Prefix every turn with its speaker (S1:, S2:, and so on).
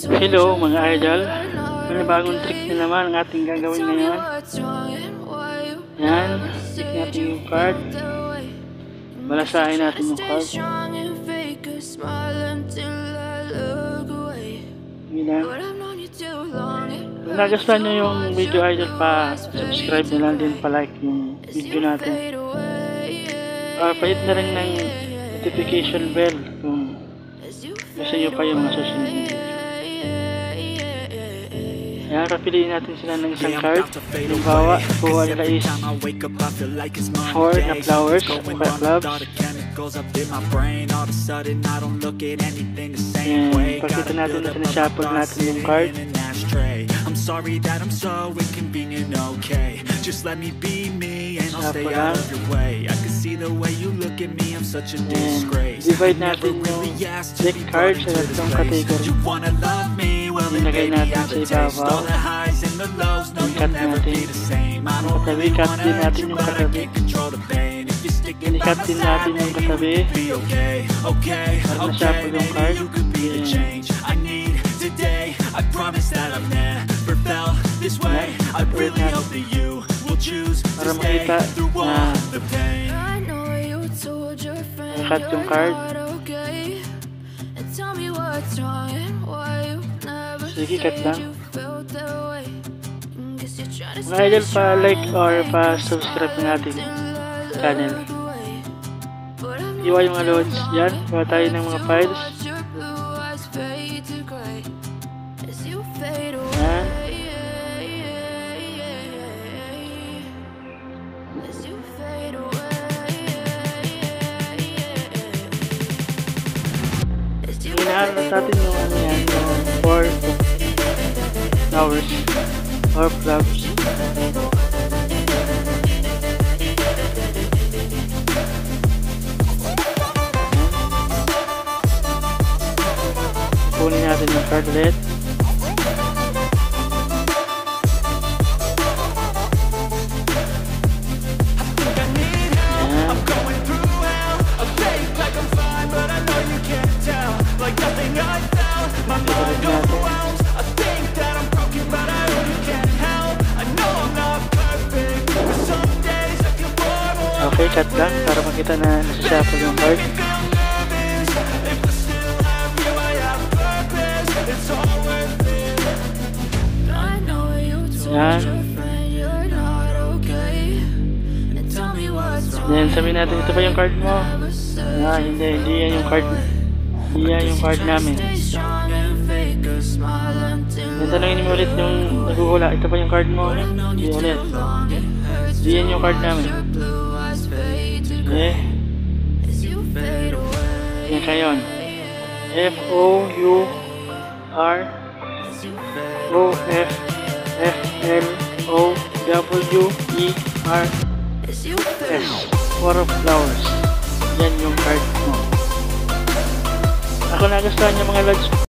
S1: Hello mga idol. May bagong trick na naman ang ating gagawin ngayon. Yan. Stick natin yung card. Balasahin natin yung card. Yan. Kung nagustuhan nyo yung video idol pa, subscribe na lang din pa like yung video natin. Uh, pahit na rin ng notification bell kung gusto nyo pa yung masusunod. Yan, papiliin natin sila ng isang card. Halimbawa, kuha nila is 4 na flowers, o clubs. Yan, pagkita natin na sinashuffle natin yung card.
S2: I'm sorry that I'm so inconvenient, okay. Just let me be me and I'll stay out of your way. I can see the way you look at me, I'm such a disgrace.
S1: Divide natin yung deck cards sa tatlong category.
S2: You wanna love me, well then
S1: Ilagay
S2: baby
S1: natin
S2: have a
S1: sa
S2: taste
S1: ibabaw.
S2: All the highs and the lows, no
S1: Yung
S2: you'll
S1: cut
S2: never
S1: natin.
S2: be the same I don't
S1: Katabi,
S2: really
S1: cut
S2: wanna
S1: din
S2: hurt
S1: natin
S2: you,
S1: yung
S2: but I
S1: katabi.
S2: can't control the pain If you're sticking by
S1: Inikat
S2: my
S1: din
S2: side,
S1: natin yung
S2: maybe
S1: katabi.
S2: we'll be okay, okay,
S1: Para
S2: okay
S1: ma-shuffle yung card.
S2: Maybe you could be the
S1: Yan.
S2: change I need today I promise that I've never felt this way I really hope that you will choose to
S1: Para
S2: stay
S1: makita
S2: through all
S1: na
S2: the pain
S1: Cut yung card.
S3: Sige, cut lang.
S1: Mga idol, pa-like or pa-subscribe na natin channel. Iwa yung mga loads. Yan, gawa tayo ng mga files. Yan. Hinahanap natin yung ano yan, yung 4 flowers or clubs. Kunin natin yung card Okay, cut lang para makita na nasa-shuffle yung card. Yan. Then sabihin natin, ito ba yung card mo?
S3: Said
S1: Ah, hindi, hindi yan yung card. Hindi yan yung card namin. Then tanongin mo ulit yung naguhula, ito ba yung card mo? Hindi ulit. Hindi yan yung card namin. Eh, yan kayon. F-O-U-R
S3: you fade
S1: S. Four of flowers. Yan yung card mo. Ako nagustuhan yung mga lods